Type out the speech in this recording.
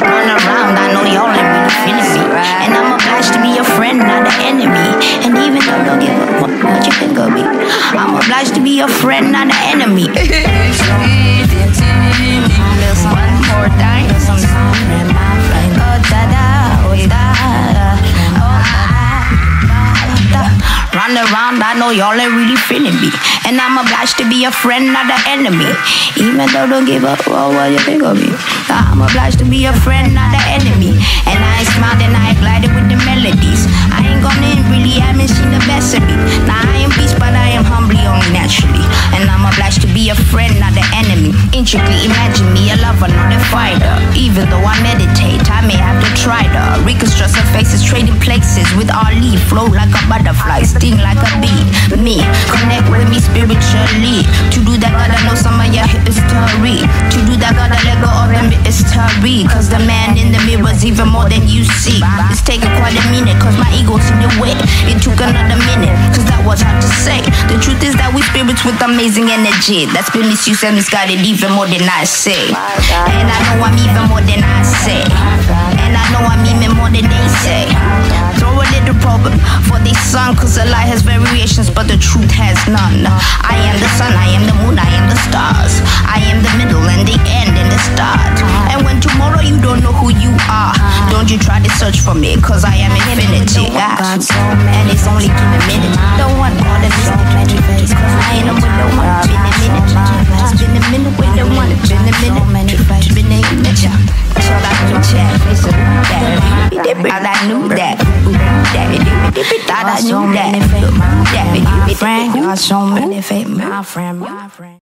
run around. I know y'all ain't really feeling me. And I'm obliged to be your friend, not an enemy. And even though I don't give a fuck what you think of me, I'm obliged to be your friend, not an enemy. Round around, I know y'all ain't really feeling me. And I'm obliged to be a friend, not an enemy. Even though don't give up, well, what you think of me? I'm obliged to be a friend, not an enemy. And I smiled and I glided with the melodies. I ain't gone in, really haven't seen the best of me. Now I am peace, but I am humbly only naturally. And I'm obliged to be a friend, not an enemy. Intricately imagine me a lover, not a fighter. Even though I meditate, may have to try to reconstruct some faces, trading places with Ali. Flow like a butterfly, sting like a bee. Me, connect with me spiritually. To do that, gotta know some of your history. To do that, gotta let go of them history. Cause the man in the mirror's even more than you see. It's taking quite a minute, cause my ego's in the way. It took another minute, cause that was hard to say. We spirits with amazing energy. That's been misused and misguided even more than I say. And I know I'm even more than I say. And I know I'm even more than they say. Throw a little problem for this song, cause a lie has variations, but the truth has none. I am the sun, I am the moon, I am the stars. I am infinity. God, and it's only been a minute. Don't want than so many cause I ain't with no one. Been a minute, been a minute with the one. Been a minute, been a minute. So I can check, it's a that. And I knew that. Thought I knew that. My friend, got so many friend, my friend.